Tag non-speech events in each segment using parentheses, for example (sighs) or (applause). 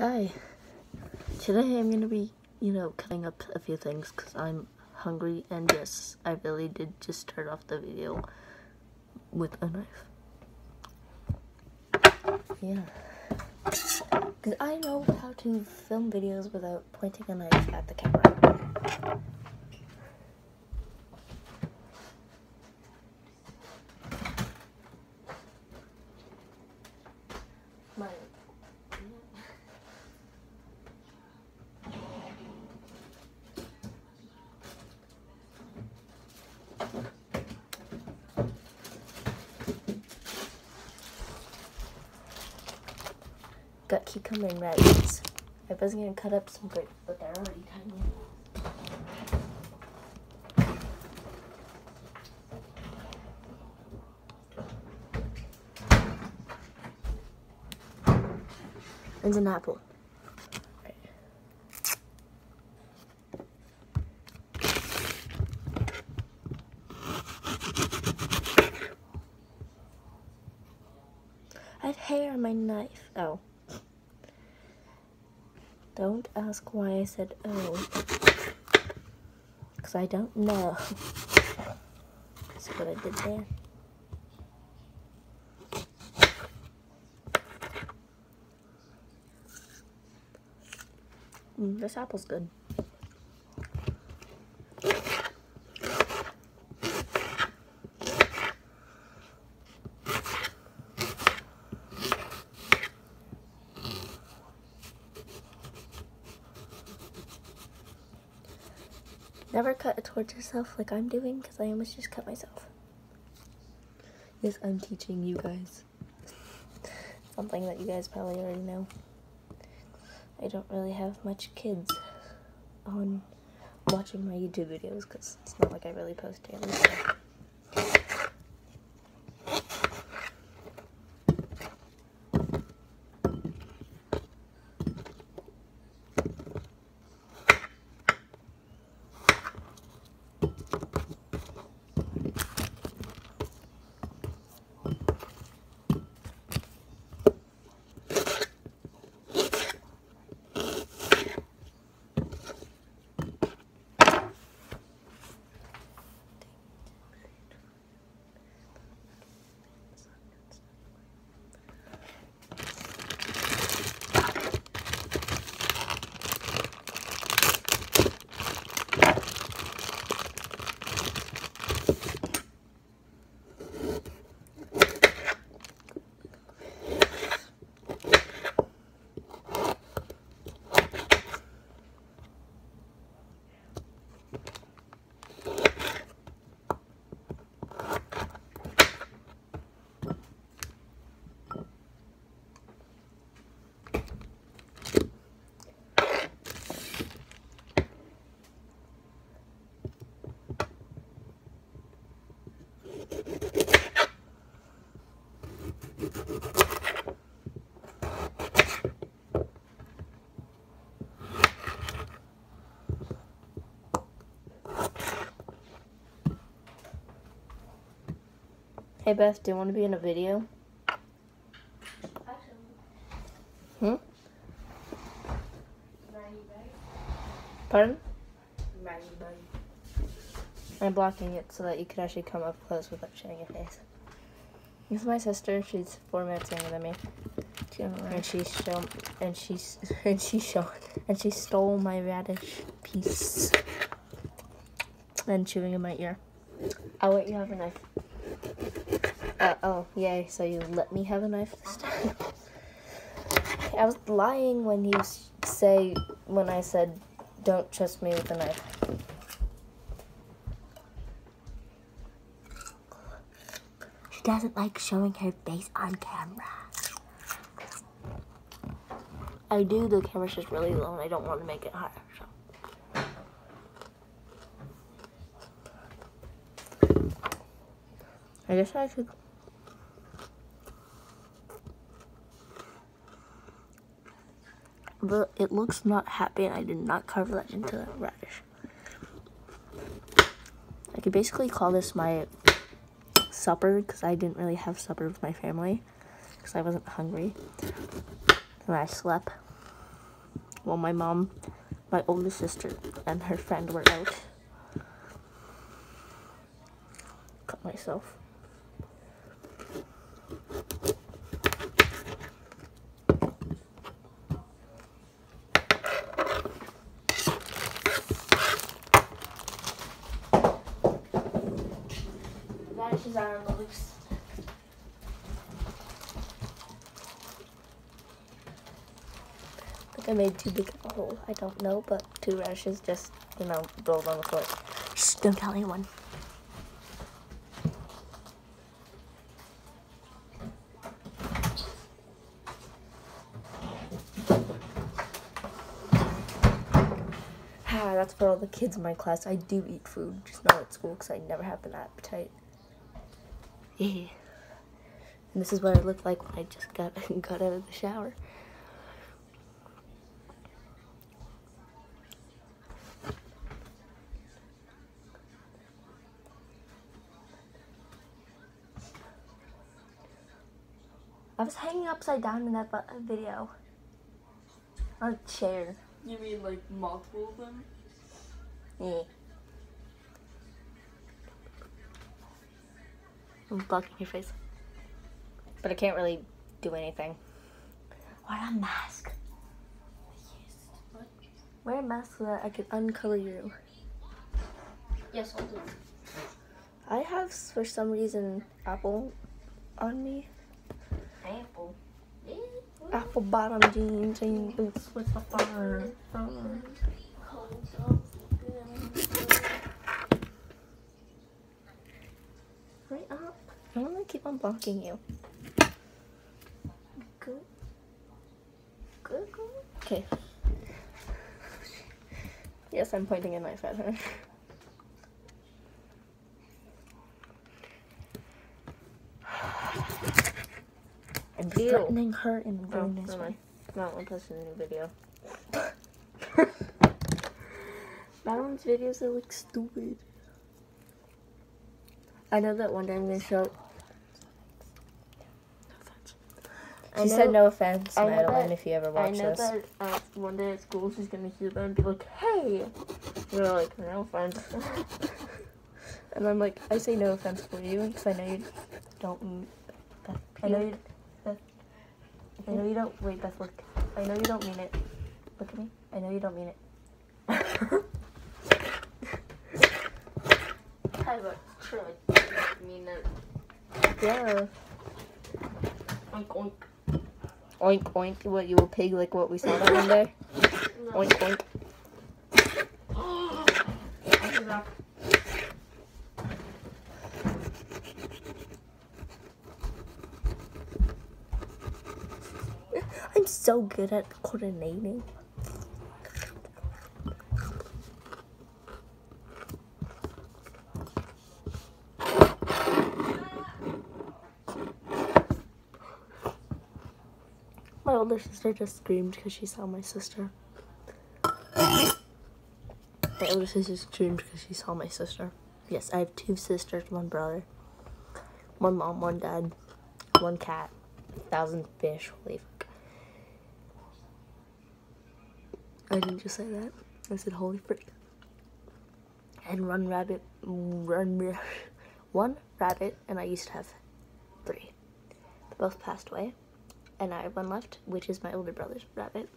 Hi. Today I'm going to be, you know, cutting up a few things because I'm hungry and yes, I really did just start off the video with a knife. Yeah. Because I know how to film videos without pointing a knife at the camera. My got cucumber and radishes. I was gonna cut up some grapes, but they're already tiny. And an apple. I have hair on my knife. Oh. Don't ask why I said oh. Because I don't know. See what I did there? Mm, this apple's good. Never cut a towards yourself like I'm doing because I almost just cut myself. Yes, I'm teaching you guys. Something that you guys probably already know. I don't really have much kids on watching my YouTube videos because it's not like I really post daily. So. Hey Beth, do you want to be in a video? Hmm? Pardon? I'm blocking it so that you can actually come up close without showing your face. This is my sister. She's four minutes younger than me, and she show and she's (laughs) and she show and she stole my radish piece and chewing in my ear. I'll let you have a knife. Uh, oh, yay, so you let me have a knife this time. I was lying when you say, when I said, don't trust me with a knife. She doesn't like showing her face on camera. I do, the camera's just really low and I don't want to make it higher. So. I guess I should. But it looks not happy and I did not carve that into the radish. I could basically call this my supper because I didn't really have supper with my family because I wasn't hungry. And I slept. while my mom, my older sister, and her friend were out. Cut myself. Radishes are on the loose. I made too big a hole. I don't know, but two radishes just, you know, rolled on the floor. Shh, don't tell anyone. Ah, (sighs) that's for all the kids in my class. I do eat food, just not at school because I never have an appetite. Yeah. And this is what I looked like when I just got (laughs) got out of the shower. I was hanging upside down in that video. On a chair. You mean like multiple of them? Yeah. I'm blocking your face. But I can't really do anything. Wear a mask. Wear a mask so that I can uncolor you. Yes, I'll do. it. I have, for some reason, apple on me. Apple. Eh, apple bottom jeans and boots with the fur. Up. I want to keep on blocking you. Good. Good, good. Okay. Yes, I'm pointing in my feather. I'm Ew. threatening her in a Oh, very nice never way. Not one posting a new video. (laughs) Madeline's videos they look stupid. I know that one day I'm gonna show. I She said no offense, I Madeline, that- if you ever watch this. I know this. that uh, one day at school she's gonna hear that and be like, "Hey," we're like, "No offense." (laughs) And I'm like, I say no offense for you because I know you don't. m- Beth, I know you. Beth, I know you don't. Wait, Beth, look. I know you don't mean it. Look at me. I know you don't mean it. (laughs) I would truly mean. Uh, yeah. Oink oink. Oink oink. What you a pig like what we saw that one day? No. Oink oink. (gasps) I'll be back. (laughs) I'm so good at coordinating. My older sister just screamed because she saw my sister. My older sister screamed because she saw my sister. Yes, I have two sisters, one brother. One mom, one dad, one cat, thousand fish. Holy fuck. I didn't just say that. I said holy frick. And one rabbit, run, one rabbit, and I used to have three. They both passed away, and I have one left, which is my older brother's rabbit.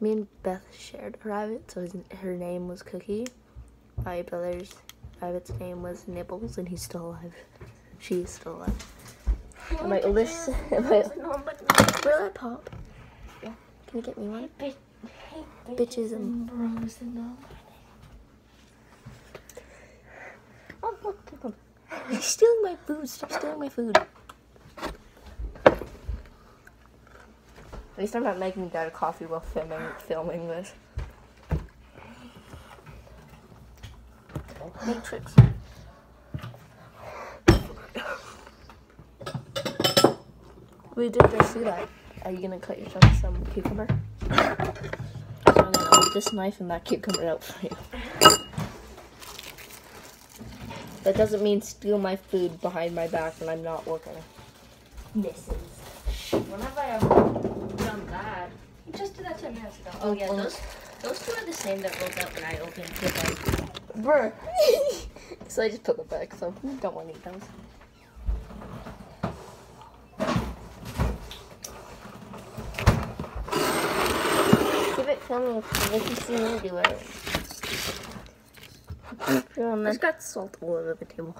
Me and Beth shared a rabbit, so his, her name was Cookie. My brother's rabbit's name was Nibbles, and he's still alive. She's still alive. And my oldest, (laughs) my, (laughs) will I pop? Yeah. Can you get me one? Hey, Bitches and bros and all. Oh, look. You're stealing my food. Stop stealing my food. Least I'm not making dad a coffee while filming filming this. Matrix. We did just see that. Are you gonna cut yourself some cucumber? I'm gonna hold this knife and that cucumber out for you. That doesn't mean steal my food behind my back when I'm not working. When have I ever done that? Just do that ten minutes ago. Oh yeah, those those two are the same that rolled out when I opened the bag. Bruh. (laughs) So I just put them back. So don't want to eat those. Keep it coming if you see me do it. (laughs) I just got salt all over the table.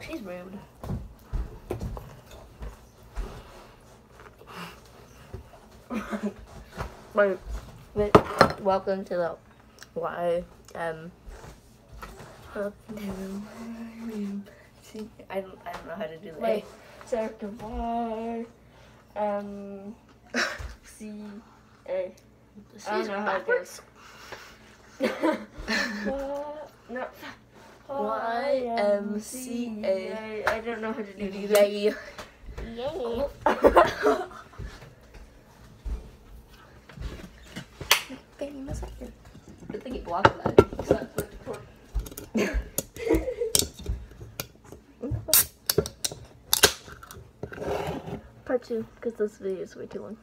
She's rude. But welcome to the why um see I don't I don't know how to do that. Wait. Circle Y. Um. (laughs) C. A. I is don't know how it (laughs) (laughs) backwards. No. Y, M, C, A. I- don't know how to do either. Yay. Yay. Give me a second. Good thing it blocked that. So that's what the Part two, because this video is way too long.